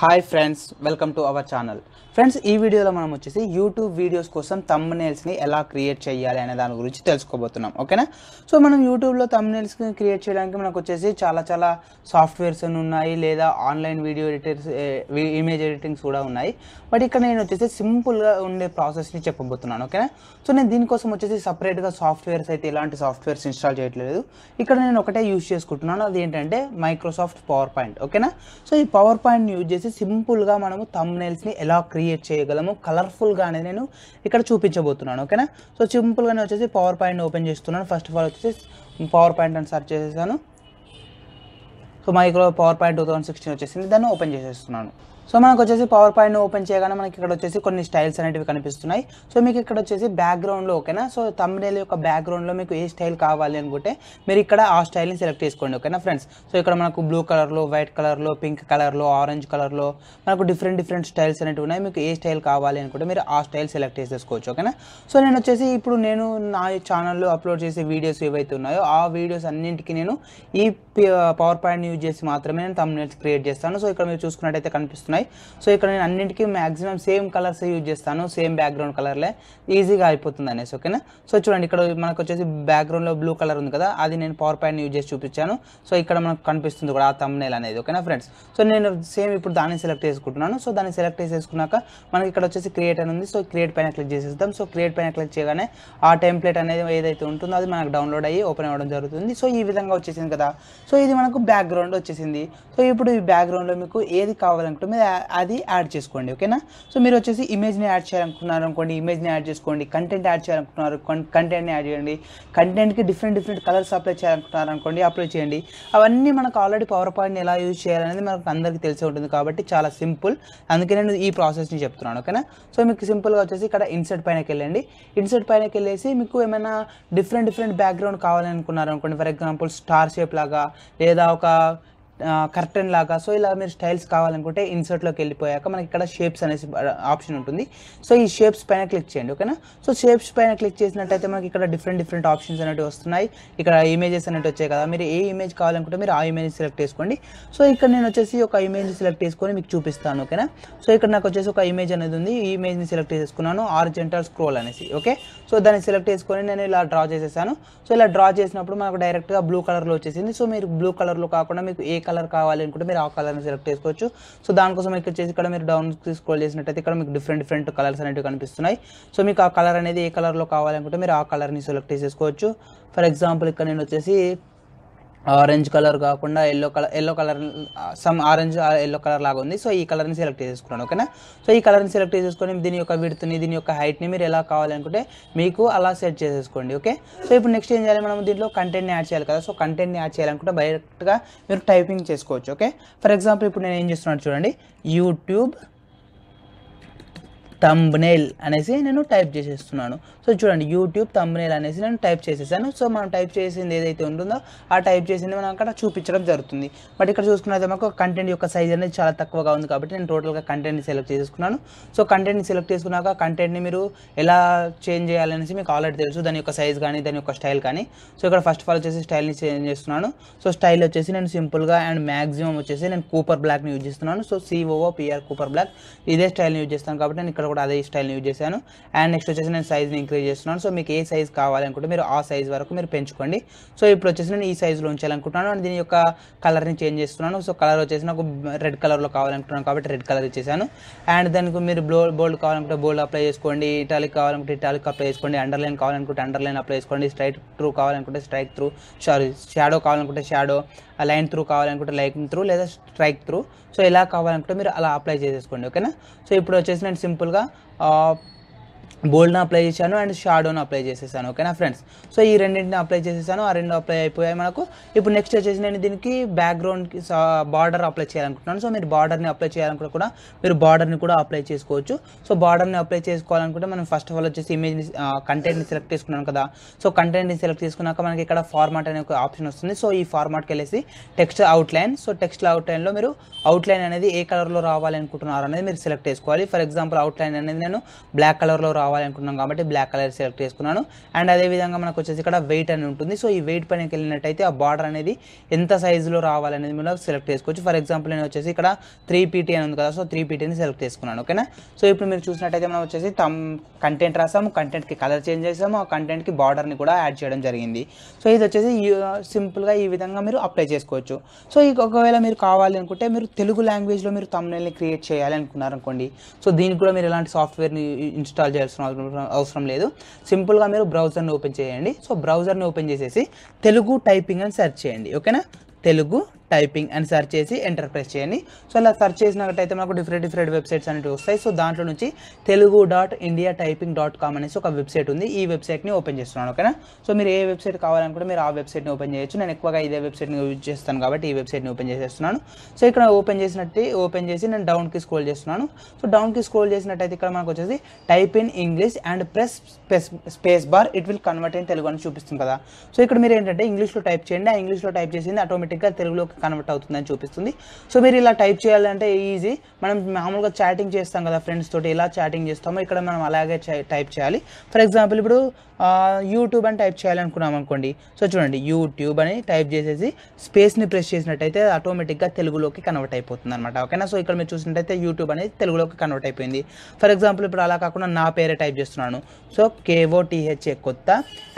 Hi friends welcome to our channel friends ఈ వీడియోలో మనం వచ్చేసి యూట్యూబ్ వీడియోస్ కోసం ని ఎలా క్రియేట్ చేయాలి అనే దాని గురించి తెలుసుకోబోతున్నాం ఓకేనా? సో మనం యూట్యూబ్లో ని క్రియేట్ చేయడానికి మనకు వచ్చేసి చాలా చాలా సాఫ్ట్వేర్స్ ఉన్నాయి లేదా online video editors image editings కూడా ఉన్నాయి. బట్ ఇక్కడ నేను వచ్చేసి సింపుల్గా ఉండే ప్రాసెస్ని చెప్పబోతున్నాను ఓకేనా? సో నేను దీనికోసం వచ్చేసి సపరేట్గా సాఫ్ట్వేర్స్ అయితే ఇలాంటి సాఫ్ట్వేర్స్ ఇన్స్టాల్ చేయట్లేదు. ఇక్కడ నేను ఒకటే యూజ్ చేసుకుంటున్నాను. అది ఏంటంటే మైక్రోసాఫ్ట్ పవర్ పాయింట్ ఓకేనా? సో ఈ పవర్ పాయింట్ యూజ్ చేసి సింపుల్గా మనము ని ఎలా క్రియేట్ చేయగలము? కలర్ఫుల్గా అనేది నేను ఇక్కడ చూపించబోతున్నాను ఓకేనా? సో సింపుల్గానే వచ్చేసి పవర్ పాయింట్ ఓపెన్ చేస్తున్నాను. ఫస్ట్ ఆఫ్ ఆల్ వచ్చేసి పవర్ పాయింట్ అని సెర్చ్ చేసేసాను. So micro power point two thousand sixteen వచ్చేసింది. దాన్ని ఓపెన్ చేసేస్తున్నాను. సో మనకు వచ్చేసి పవర్ పాయింట్ ఓపెన్ చేయగానే మనకి ఇక్కడ వచ్చేసి కొన్ని స్టైల్స్ అనేటివి కనిపిస్తున్నాయి. సో మీకు ఇక్కడ వచ్చేసి బ్యాక్గ్రౌండ్లో ఓకేనా సో తమ్నేల్ యొక్క బ్యాక్గ్రౌండ్లో మీకు ఏ స్టైల్ కావాలి అనుకుంటే మీరు ఇక్కడ ఆ స్టైల్ని సెలెక్ట్ చేసుకోండి ఓకేనా ఫ్రెండ్స్ సో ఇక్కడ మనకు బ్లూ కలర్లో వైట్ కలర్లో పింక్ కలర్లో ఆరెంజ్ కలర్లో మనకు డిఫరెంట్ డిఫరెంట్ స్టైల్స్ అనేవి ఉన్నాయి. మీకు ఏ స్టైల్ కావాలి అనుకుంటే మీరు ఆ స్టైల్ సెలెక్ట్ చేసేసుకోవచ్చు ఓకేనా సో నేను వచ్చేసి ఇప్పుడు నేను నా ఛానల్లో అప్లోడ్ చేసే వీడియోస్ ఏవైతే ఉన్నాయో ఆ వీడియోస్ అన్నింటికి నేను ఈ పవర్ పాయింట్ యూజ్ చేసి మాత్రమే నేను తమ్నేల్స్ క్రియేట్ చేస్తాను. సో ఇక్కడ మీరు చూసుకున్నట్టయితే కనిపిస్తున్నాయి. సో ఇక్కడ నేను అన్నింటికీ మ్యాక్సిమం సేమ్ కలర్స్ యూజ్ చేస్తాను. సేమ్ బ్యాక్గ్రౌండ్ కలర్లే ఈజీగా అయిపోతుంది అనేసి ఓకేనా సో చూడండి ఇక్కడ మనకు వచ్చేసి బ్యాక్గ్రౌండ్లో బ్లూ కలర్ ఉంది కదా అది నేను పవర్ పాయింట్ యూజ్ చేసి చూపించాను. సో ఇక్కడ మనకు కనిపిస్తుంది కూడా ఆ తమ్నేల్ అనేది ఓకేనా ఫ్రెండ్స్ సో నేను సేమ్ ఇప్పుడు దాన్ని సెలెక్ట్ చేసుకుంటున్నాను. సో దాన్ని సెలెక్ట్ చేసేసుకున్నాక మనకి ఇక్కడ వచ్చేసి క్రియేట్ అని ఉంది. సో క్రియేట్ పైన క్లిక్ చేసేద్దాం. సో క్రియేట్ పైన క్లిక్ చేయగానే ఆ టెంప్లెట్ అనేది ఏదైతే ఉంటుందో అది మనకు డౌన్లోడ్ అయ్యి ఓపెన్ అవ్వడం జరుగుతుంది. సో ఈ విధంగా వచ్చేసింది కదా? సో ఇది మనకు బ్యాక్గ్రౌండ్ వచ్చేసింది. సో ఇప్పుడు ఈ బ్యాక్గ్రౌండ్లో మీకు ఏది కావాలనుకుంటే మీరు అది యాడ్ చేసుకోండి ఓకేనా? సో మీరు వచ్చేసి ఇమేజ్ని యాడ్ చేయాలనుకున్నారు అనుకోండి ఇమేజ్ని యాడ్ చేసుకోండి కంటెంట్ యాడ్ చేయాలనుకున్నారు కంటెంట్ని యాడ్ చేయండి కంటెంట్కి డిఫరెంట్ డిఫరెంట్ కలర్స్ అప్లై చేయాలనుకుంటున్నారు అనుకోండి అప్లై చేయండి. అవన్నీ మనకు ఆల్రెడీ పవర్ పాయింట్ని ఎలా యూజ్ చేయాలనేది మనకు అందరికీ తెలిసి ఉంటుంది కాబట్టి చాలా సింపుల్. అందుకే నేను ఈ ప్రాసెస్ని చెప్తున్నాను ఓకేనా? సో మీకు సింపుల్గా వచ్చేసి ఇక్కడ ఇన్సర్ట్ పైనకి వెళ్ళండి. ఇన్సర్ట్ పైనకి వెళ్ళేసి మీకు ఏమైనా డిఫరెంట్ డిఫరెంట్ బ్యాక్గ్రౌండ్ కావాలనుకున్నారు అనుకోండి ఫర్ ఎగ్జాంపుల్ స్టార్ షేప్ లాగా లేదా ఒక కర్టెన్ లాగా. సో ఇలా మీరు స్టైల్స్ కావాలనుకుంటే ఇన్సర్ట్లోకి వెళ్ళిపోయాక మనకి ఇక్కడ షేప్స్ అనేసి ఆప్షన్ ఉంటుంది. సో ఈ షేప్స్ పైన క్లిక్ చేయండి ఓకేనా సో షేప్స్ పైన క్లిక్ చేసినట్టయితే మనకి ఇక్కడ డిఫరెంట్ డిఫరెంట్ ఆప్షన్స్ అనేవి వస్తున్నాయి. ఇక్కడ ఇమేజెస్ అనేవి వచ్చాయి కదా. మీరు ఏ ఇమేజ్ కావాలనుకుంటే మీరు ఆ ఇమేజ్ సెలెక్ట్ చేసుకోండి. సో ఇక్కడ నేను వచ్చేసి ఒక ఇమేజ్ సెలెక్ట్ చేసుకొని మీకు చూపిస్తాను ఓకేనా సో ఇక్కడ నాకు వచ్చేసి ఒక ఇమేజ్ అనేది ఉంది. ఈ ఇమేజ్ని సెలెక్ట్ చేసుకున్నాను. ఆర్జెంటల్ స్క్రోల్ అనేసి ఓకే సో దాన్ని సెలెక్ట్ చేసుకొని నేను ఇలా డ్రా చేసేసాను. సో ఇలా డ్రా చేసినప్పుడు మనకు డైరెక్ట్గా బ్లూ కలర్లో వచ్చేసింది. సో మీరు బ్లూ కలర్లో కాకుండా మీకు ఏ కలర్ కావాలి అనుకుంటే మీరు ఆ కలర్ని సెలెక్ట్ చేసుకోవచ్చు. సో దానికోసం ఇక్కడ చేసి ఇక్కడ మీరు డౌన్ స్క్రోల్ చేసినట్టయితే ఇక్కడ మీకు డిఫరెంట్ డిఫరెంట్ కలర్స్ అనేవి కనిపిస్తున్నాయి. సో మీకు ఆ కలర్ అనేది ఏ కలర్లో కావాలనుకుంటే మీరు ఆ కలర్ని సెలెక్ట్ చేసుకోవచ్చు ఫర్ ఎగ్జాంపుల్ ఇక్కడ నేను వచ్చేసి ఆరెంజ్ కలర్ కాకుండా yellow colour yellow colour some orange yellow colour లాగా ఉంది. సో ఈ కలర్ని సెలెక్ట్ చేసుకున్నాను ఓకేనా? సో ఈ కలర్ని సెలెక్ట్ చేసుకొని దీని యొక్క విడుతుని దీని యొక్క హైట్ని మీరు ఎలా కావాలనుకుంటే మీకు అలా సెట్ చేసేసుకోండి ఓకే? సో ఇప్పుడు నెక్స్ట్ ఏం చేయాలి మనం దీంట్లో? కంటెంట్ని యాడ్ చేయాలి కదా. సో కంటెంట్ని యాడ్ చేయాలనుకుంటే డైరెక్ట్గా మీరు టైపింగ్ చేసుకోవచ్చు ఓకే? ఫర్ ఎగ్జాంపుల్ ఇప్పుడు నేను ఏం చేస్తున్నాను చూడండి. యూట్యూబ్ తంబ్నేల్ అనేసి నేను టైప్ చేసేస్తున్నాను. సో చూడండి యూట్యూబ్ తంబ్నేల్ అనేసి నేను టైప్ చేసేసాను. సో మనం టైప్ చేసింది ఏదైతే ఉంటుందో ఆ టైప్ చేసింది మనం అక్కడ చూపించడం జరుగుతుంది. బట్ ఇక్కడ చూసుకున్నది మనకు కంటెంట్ యొక్క సైజ్ అనేది చాలా తక్కువగా ఉంది కాబట్టి నేను టోటల్గా కంటెంట్ని సెలెక్ట్ చేసుకున్నాను. సో కంటెంట్ని సెలెక్ట్ చేసుకున్నాక కంటెంట్ని మీరు ఎలా చేంజ్ చేయాలనేసి మీకు ఆల్రెడీ తెలుసు. దాని యొక్క సైజ్ కానీ దాని యొక్క స్టైల్ కానీ. సో ఇక్కడ ఫస్ట్ ఆఫ్ ఆల్ వచ్చేసి స్టైల్ని చేంజ్ చేస్తున్నాను. సో స్టైల్ వచ్చేసి నేను సింపుల్గా అండ్ మ్యాక్సిమం వచ్చేసి నేను కూపర్ బ్లాక్ని యూజ్ చేస్తున్నాను. So C O O P R Cooper black ఇదే స్టైల్ని యూజ్ చేస్తాను కాబట్టి నేను ఇక్కడ కూడా అదే స్టైల్ని యూజ్ చేశాను. అండ్ నెక్స్ట్ వచ్చేసి నేను సైజ్ని ఇంక్రీజ్ చేస్తున్నాను. సో మీకు ఏ సైజ్ కావాలనుకుంటే మీరు ఆ సైజ్ వరకు మీరు పెంచుకోండి. సో ఇప్పుడు వచ్చేసి నేను ఈ సైజులో ఉంచాలనుకుంటున్నాను అండ్ దీని యొక్క కలర్ని చేంజ్ చేస్తున్నాను. సో కలర్ వచ్చేసి నాకు రెడ్ కలర్లో కావాలనుకుంటున్నాను కాబట్టి రెడ్ కలర్ ఇచ్చేసాను. అండ్ దానికి మీరు బ్లో బోల్డ్ కావాలనుకుంటే బోల్డ్ అప్లై చేసుకోండి. ఇటాలిక్ కావాలనుకుంటే ఇటాలిక్ అప్లై చేసుకోండి. అండర్లైన్ కావాలనుకుంటే అండర్లైన్ అప్లై చేసుకోండి. స్ట్రైట్ త్రూ కావాలనుకుంటే స్ట్రైక్ త్రూ సారీ షాడో కావాలనుకుంటే షాడో లైన్ త్రూ కావాలనుకుంటే లైన్ త్రూ లేదా స్ట్రైక్ త్రూ. సో ఎలా కావాలనుకుంటే మీరు అలా అప్లై చేసేసుకోండి. ఓకేనా? సో ఇప్పుడు వచ్చేసి నేను సింపుల్గా होगा। బోల్డ్ని అప్లై చేశాను అండ్ షాడోని అప్లై చేసేసాను ఓకేనా ఫ్రెండ్స్? సో ఈ రెండింటిని అప్లై చేసేసాను. ఆ రెండు అప్లై అయిపోయాయి మనకు. ఇప్పుడు నెక్స్ట్ వచ్చేసి నేను దీనికి బ్యాక్గ్రౌండ్కి బార్డర్ అప్లై చేయాలనుకుంటున్నాను. సో మీరు బార్డర్ని అప్లై చేయాలనుకుంటే కూడా మీరు బార్డర్ని కూడా అప్లై చేసుకోవచ్చు. సో బార్డర్ని అప్లై చేసుకోవాలనుకుంటే మనం ఫస్ట్ ఆఫ్ ఆల్ వచ్చేసి ఇమేజ్ కంటెంట్ని సెలెక్ట్ చేసుకున్నాను కదా. సో కంటెంట్ని సెలెక్ట్ చేసుకున్నాక మనకి ఇక్కడ ఫార్మాట్ అనే ఒక ఆప్షన్ వస్తుంది. సో ఈ ఫార్మాట్కి వెళ్ళేసి టెక్స్ట్ అవుట్లైన్ సో టెక్స్ట్ అవుట్లైన్లో మీరు అవుట్లైన్ అనేది ఏ కలర్లో రావాలనుకుంటున్నారు అనేది మీరు సెలెక్ట్ చేసుకోవాలి. ఫర్ ఎగ్జాంపుల్ అవుట్లైన్ అనేది నేను బ్లాక్ కలర్లో రావాలి కావాలనుకున్నాం కాబట్టి బ్లాక్ కలర్ సెలెక్ట్ చేసుకున్నాను. అండ్ అదే విధంగా మనకు వచ్చేసి ఇక్కడ వెయిట్ అని ఉంటుంది. సో ఈ వెయిట్ పైనకి వెళ్ళినట్టయితే ఆ బార్డర్ అనేది ఎంత సైజులో రావాలనేది మనం సెలెక్ట్ చేసుకోవచ్చు. ఫర్ ఎగ్జాంపుల్ నేను వచ్చేసి ఇక్కడ త్రీ పీటీ అని ఉంది కదా సో త్రీ పీటీని సెలెక్ట్ చేసుకున్నాను. ఓకేనా సో ఇప్పుడు మీరు చూసినట్టయితే మనం వచ్చేసి తమ్ కంటెంట్ రాసాము కంటెంట్కి కలర్ చేంజ్ చేసాము ఆ కంటెంట్కి బార్డర్ని కూడా యాడ్ చేయడం జరిగింది. సో ఇది వచ్చేసి సింపుల్గా ఈ విధంగా మీరు అప్లై చేసుకోవచ్చు. సో ఇది ఒకవేళ మీరు కావాలి అనుకుంటే మీరు తెలుగు లాంగ్వేజ్లో మీరు తమ్నైల్ని క్రియేట్ చేయాలి అనుకున్నారు అనుకోండి సో దీనికి కూడా మీరు ఎలాంటి సాఫ్ట్వేర్ని ఇన్స్టాల్ చేయాల్సిన అవసరం- అవసరం లేదు. సింపుల్గా మీరు బ్రౌజర్ని ఓపెన్ చేయండి. సో బ్రౌజర్ని ఓపెన్ చేసేసి తెలుగు టైపింగ్ అని సెర్చ్ చేయండి. ఓకేనా తెలుగు టైపింగ్ అని సెర్చ్ చేసి ఎంటర్ ప్రెస్ చేయండి. సో అలా సెర్చ్ చేసినట్టయితే మనకు డిఫరెంట్ డిఫరెంట్ వెబ్సైట్స్ అనేవి వస్తాయి. సో దాంట్లో నుంచి Telugu dot India typing dot com అనేసి ఒక వెబ్సైట్ ఉంది. ఈ వెబ్సైట్ని ఓపెన్ చేస్తున్నాను ఓకేనా? సో మీరు ఏ వెబ్సైట్ కావాలనుకుంటే మీరు ఆ వెబ్సైట్ని ఓపెన్ చేయొచ్చు. నేను ఎక్కువగా ఇదే వెబ్సైట్ని యూజ్ చేస్తాను కాబట్టి ఈ వెబ్సైట్ని ఓపెన్ చేసేస్తున్నాను. సో ఇక్కడ ఓపెన్ చేసినట్టు ఓపెన్ చేసి నేను డౌన్కి స్క్రోల్ చేస్తున్నాను. సో డౌన్కి స్క్రోల్ చేసినట్టయితే ఇక్కడ మనకు వచ్చేసి type in English and press space space bar it will convert in Telugu అని చూపిస్తుంది కదా. సో ఇక్కడ మీరు ఏంటంటే ఇంగ్లీష్లో టైప్ చేయండి. ఆ ఇంగ్లీష్లో టైప్ చేసింది ఆటోమేటిక్గా తెలుగులోకి కన్వర్ట్ అవుతుందని చూపిస్తుంది. సో మీరు ఇలా టైప్ చేయాలంటే ఈజీ మనం మామూలుగా చాటింగ్ చేస్తాం కదా ఫ్రెండ్స్ తోటి ఎలా చాటింగ్ చేస్తామో ఇక్కడ మనం అలాగే టైప్ చేయాలి. ఫర్ ఎగ్జాంపుల్ ఇప్పుడు యూట్యూబ్ అని టైప్ చేయాలనుకున్నాం అనుకోండి. సో చూడండి యూట్యూబ్ అని టైప్ చేసేసి స్పేస్ని ప్రెస్ చేసినట్టయితే ఆటోమేటిక్గా తెలుగులోకి కన్వర్ట్ అయిపోతుంది అనమాట ఓకేనా సో ఇక్కడ మీరు చూసినట్టయితే యూట్యూబ్ అనేది తెలుగులోకి కన్వర్ట్ అయిపోయింది. ఫర్ ఎగ్జాంపుల్ ఇప్పుడు అలా కాకుండా నా పేరే టైప్ చేస్తున్నాను. So K O T H A కొత్త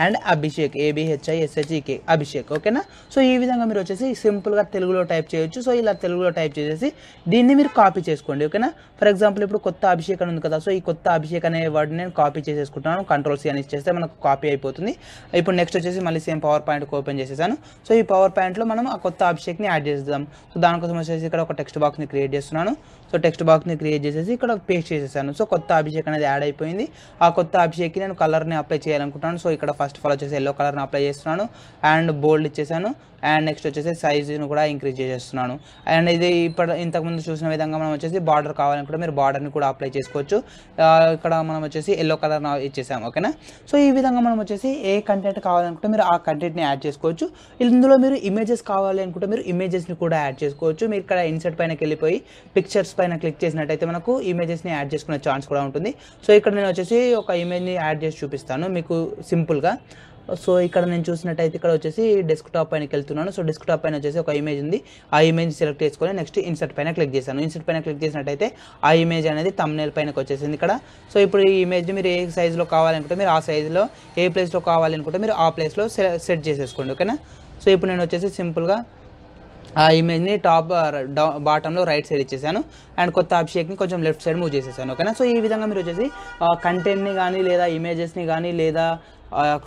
and Abhishek A B H I S H E K Abhishek ఓకేనా సో ఈ విధంగా మీరు వచ్చేసి సింపుల్గా తెలుగులో టైప్ చేయొచ్చు. సో ఇలా తెలుగులో టైప్ చేసేసి దీన్ని మీరు కాపీ చేసుకోండి. ఓకేనా ఫర్ ఎగ్జాంపుల్ ఇప్పుడు కొత్త అభిషేక్ అని ఉంది కదా? సో ఈ కొత్త అభిషేక్ అనే వర్డ్ నేను కాపీ చేసేసుకుంటున్నాను. కంట్రోల్ సి అని ఇచ్చేస్తే మనకు కాపీ అయిపోతుంది. ఇప్పుడు నెక్స్ట్ వచ్చేసి మళ్ళీ సేమ్ పవర్ పాయింట్ ఓపెన్ చేసేసాను. సో ఈ పవర్ పాయింట్లో మనం ఆ కొత్త అభిషేక్ని యాడ్ చేద్దాం సో దానికోసం వచ్చేసి ఇక్కడ ఒక టెక్స్ట్ బాక్స్ని క్రియేట్ చేస్తున్నాను. సో టెక్స్ట్ బాక్స్ని క్రియేట్ చేసేసి ఇక్కడ పేస్ట్ చేసేసాను. సో కొత్త అభిషేక్ అనేది యాడ్ అయిపోయింది. ఆ కొత్త అభిషేక్కి నేను కలర్ని అప్లై చేయాలనుకుంటున్నాను. సో ఇక్కడ ఫస్ట్ ఆఫ్ ఆల్ వచ్చేసి ఎల్లో కలర్ని అప్లై చేస్తున్నాను. అండ్ బోల్డ్ ఇచ్చేసాను. అండ్ నెక్స్ట్ వచ్చేసి సైజును కూడా ఇంక్రీజ్ చేసేస్తున్నాను. అండ్ ఇది ఇప్పుడు ఇంతకుముందు చూసిన విధంగా మనం వచ్చేసి బార్డర్ కావాలనుకుంటే మీరు బార్డర్ని కూడా అప్లై చేసుకోవచ్చు. ఇక్కడ మనం వచ్చేసి ఎల్లో కలర్ ఇచ్చేసాము. ఓకేనా? సో ఈ విధంగా మనం వచ్చేసి ఏ కంటెంట్ కావాలనుకుంటే మీరు ఆ కంటెంట్ని యాడ్ చేసుకోవచ్చు. ఇందులో మీరు ఇమేజెస్ కావాలి అనుకుంటే మీరు ఇమేజెస్ని కూడా యాడ్ చేసుకోవచ్చు. మీరు ఇక్కడ ఇన్సర్ట్ పైనకి వెళ్ళిపోయి పిక్చర్స్ పైన క్లిక్ చేసినట్టయితే మనకు ఇమేజెస్ని యాడ్ చేసుకునే ఛాన్స్ కూడా ఉంటుంది. సో ఇక్కడ నేను వచ్చేసి ఒక ఇమేజ్ని యాడ్ చేసి చూపిస్తాను. మీకు సింపుల్గా సో ఇక్కడ నేను చూసినట్టయితే ఇక్కడ వచ్చేసి డెస్క్ టాప్ పైనకి వెళ్తున్నాను. సో డెస్క్టాప్ పైన వచ్చేసి ఒక ఇమేజ్ ఉంది. ఆ ఇమేజ్ సెలెక్ట్ చేసుకొని నెక్స్ట్ ఇన్సర్ట్ పైన క్లిక్ చేశాను. ఇన్సర్ట్ పైన క్లిక్ చేసినట్టయితే ఆ ఇమేజ్ అనేది తమ్నేల్ పైనకి వచ్చేసింది ఇక్కడ. సో ఇప్పుడు ఈ ఇమేజ్ మీరు ఏ సైజులో కావాలనుకుంటే మీరు ఆ సైజులో ఏ ప్లేస్లో కావాలనుకుంటే మీరు ఆ ప్లేస్లో సెట్ చేసేసుకోండి ఓకేనా? సో ఇప్పుడు నేను వచ్చేసి సింపుల్గా ఆ ఇమేజ్ని టాప్ బాటంలో రైట్ సైడ్ ఇచ్చేసాను. అండ్ కొత్త అభిషేక్ని కొంచెం లెఫ్ట్ సైడ్ మూవ్ చేసేసాను ఓకేనా? సో ఈ విధంగా మీరు వచ్చేసి uh, కంటెంట్ని కానీ లేదా ఇమేజెస్ని కానీ లేదా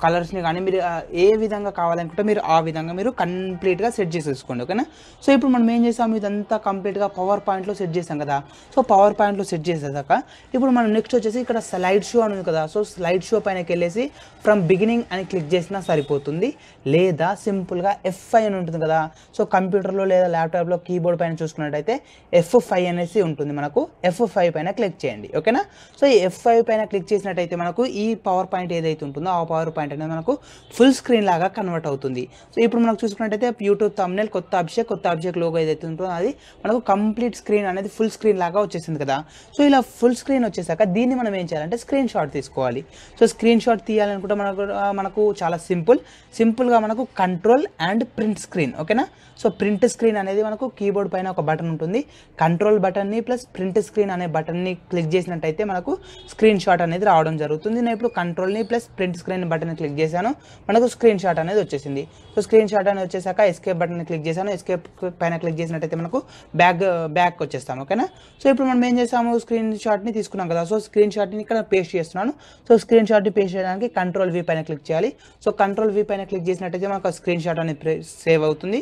కలర్స్ని కానీ మీరు ఏ విధంగా కావాలనుకుంటే మీరు ఆ విధంగా మీరు కంప్లీట్గా సెట్ చేసేసుకోండి ఓకేనా? సో ఇప్పుడు మనం ఏం చేసాము ఇదంతా కంప్లీట్గా పవర్ పాయింట్లో సెట్ చేసాం కదా. సో పవర్ పాయింట్లో సెట్ చేసేదాక ఇప్పుడు మనం నెక్స్ట్ వచ్చేసి ఇక్కడ స్లైడ్ షో అని ఉంది కదా. సో స్లైడ్ షో పైనకి వెళ్ళేసి ఫ్రమ్ బిగినింగ్ అని క్లిక్ చేసినా సరిపోతుంది. లేదా సింపుల్గా ఎఫ్ ఫైవ్ అని ఉంటుంది కదా. సో కంప్యూటర్లో లేదా ల్యాప్టాప్లో కీబోర్డ్ పైన చూసుకున్నట్టయితే ఎఫ్ ఫైవ్ అనేసి ఉంటుంది మనకు. ఎఫ్ ఫైవ్ పైన క్లిక్ చేయండి ఓకేనా? సో ఈ ఎఫ్ ఫైవ్ పైన క్లిక్ చేసినట్టయితే మనకు ఈ పవర్ పాయింట్ ఏదైతే ఉంటుందో ఆ పవర్ పాయింట్ అనేది మనకు ఫుల్ స్క్రీన్ లాగా కన్వర్ట్ అవుతుంది. సో ఇప్పుడు మనకు చూసుకున్నట్టయితే యూట్యూబ్ తమ్నేల్ కొత్త అభిషేక్ కొత్త అభిషేక్ లోగో ఏదైతే ఉంటుందో అది మనకు కంప్లీట్ స్క్రీన్ అనేది ఫుల్ స్క్రీన్ లాగా వచ్చేసింది కదా. సో ఇలా ఫుల్ స్క్రీన్ వచ్చేసాక దీన్ని మనం ఏం చేయాలంటే స్క్రీన్ షాట్ తీసుకోవాలి. సో స్క్రీన్ షాట్ తీయాలనుకుంటే మనకు మనకు చాలా సింపుల్ సింపుల్గా మనకు కంట్రోల్ అండ్ ప్రింట్ స్క్రీన్ ఓకేనా సో ప్రింట్ స్క్రీన్ అనేది మనకు కీబోర్డ్ పైన ఒక బటన్ ఉంటుంది. కంట్రోల్ బటన్ని ప్లస్ ప్రింట్ స్క్రీన్ అనే బటన్ని క్లిక్ చేసినట్టయితే మనకు స్క్రీన్ షాట్ అనేది రావడం జరుగుతుంది. నేను ఇప్పుడు కంట్రోల్ని plus print screen button click చేశాను. మనకు స్క్రీన్ షాట్ అనేది వచ్చేసింది. సో స్క్రీన్ షాట్ అనేది వచ్చేసాక ఎస్కేప్ బటన్ క్లిక్ చేశాను. ఎస్కేప్ పైన క్లిక్ చేసినట్టయితే మనకు బ్యాక్ బ్యాక్ వచ్చేస్తాము ఓకేనా? సో ఇప్పుడు మనం ఏం చేసాము? స్క్రీన్ షాట్ని తీసుకున్నాం కదా. సో స్క్రీన్ షాట్ని ఇక్కడ పేస్ట్ చేస్తున్నాను. సో స్క్రీన్ షాట్ని పేస్ట్ చేయడానికి కంట్రోల్ వీ పైన క్లిక్ చేయాలి. సో కంట్రోల్ వి పైన క్లిక్ చేసినట్టయితే మనకు స్క్రీన్ షాట్ అనేది సేవ్ అవుతుంది.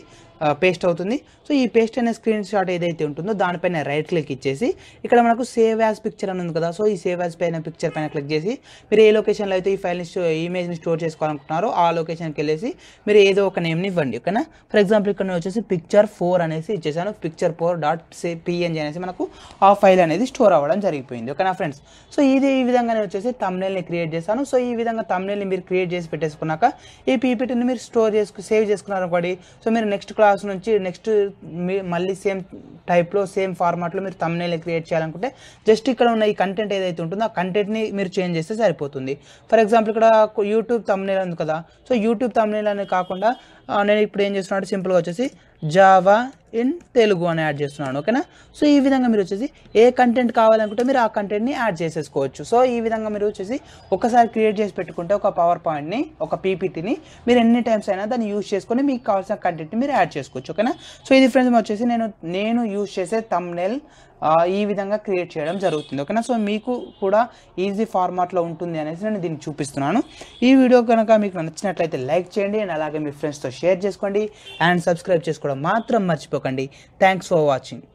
పేస్ట్ అవుతుంది. సో ఈ పేస్ట్ అనే స్క్రీన్ షాట్ ఏదైతే ఉంటుందో దానిపైన రైట్ క్లిక్ ఇచ్చేసి ఇక్కడ మనకు సేవ్ యాజ్ పిక్చర్ అని ఉంది కదా సో ఈ సేవ్ యాజ్ పైన పిక్చర్ పైన క్లిక్ చేసి మీరు ఏ లొకేషన్లో అయితే ఈ ఫైల్ని ఇమేజ్ని స్టోర్ చేసుకోవాలనుకుంటున్నారో ఆ లొకేషన్కి వెళ్ళేసి మీరు ఏదో ఒక నేమ్ని ఇవ్వండి ఓకేనా? ఫర్ ఎగ్జాంపుల్ ఇక్కడ వచ్చేసి పిక్చర్ ఫోర్ అనేసి ఇచ్చేసాను. Picture four dot say P N G అనేసి మనకు ఆ ఫైల్ అనేది స్టోర్ అవ్వడం జరిగిపోయింది ఓకేనా ఫ్రెండ్స్ సో ఇది ఈ విధంగా నేను వచ్చేసి తమ్నేల్ని క్రియేట్ చేశాను. సో ఈ విధంగా తమ్నేల్ని మీరు క్రియేట్ చేసి పెట్టేసుకున్నాక ఈ పీపీటీని మీరు స్టోర్ చేసుకు సేవ్ చేసుకున్నారు అనుకోండి సో మీరు నెక్స్ట్ క్లాస్ క్లాస్ నుంచి నెక్స్ట్ మీ మళ్ళీ సేమ్ టైప్లో సేమ్ ఫార్మాట్లో మీరు తమ్నేల్ క్రియేట్ చేయాలనుకుంటే జస్ట్ ఇక్కడ ఉన్న ఈ కంటెంట్ ఏదైతే ఉంటుందో ఆ కంటెంట్ని మీరు చేంజ్ చేస్తే సరిపోతుంది. ఫర్ ఎగ్జాంపుల్ ఇక్కడ యూట్యూబ్ తమ్నేల్ ఉంది కదా. సో యూట్యూబ్ తమ్నేల్ అనేది కాకుండా నేను ఇప్పుడు ఏం చేస్తున్నాను సింపుల్గా వచ్చేసి జావా ఇన్ తెలుగు అని యాడ్ చేస్తున్నాను ఓకేనా సో ఈ విధంగా మీరు వచ్చేసి ఏ కంటెంట్ కావాలనుకుంటే మీరు ఆ కంటెంట్ని యాడ్ చేసేసుకోవచ్చు. సో ఈ విధంగా మీరు వచ్చేసి ఒకసారి క్రియేట్ చేసి పెట్టుకుంటే ఒక పవర్ పాయింట్ని ఒక పీపీటీని మీరు ఎన్ని టైమ్స్ అయినా దాన్ని యూజ్ చేసుకొని మీకు కావాల్సిన కంటెంట్ని మీరు యాడ్ చేసుకోవచ్చు ఓకేనా సో ఇది ఫ్రెండ్స్ వచ్చేసి నేను నేను యూజ్ చేసే తమ్నెల్ ఈ విధంగా క్రియేట్ చేయడం జరుగుతుంది. ఓకేనా? సో మీకు కూడా ఈజీ ఫార్మాట్లో ఉంటుంది అనేసి నేను దీన్ని చూపిస్తున్నాను. ఈ వీడియో కనుక మీకు నచ్చినట్లయితే లైక్ చేయండి అండ్ అలాగే మీ ఫ్రెండ్స్తో షేర్ చేసుకోండి. అండ్ సబ్స్క్రైబ్ చేసుకోవడం మాత్రం మర్చిపోకండి. Thanks for watching.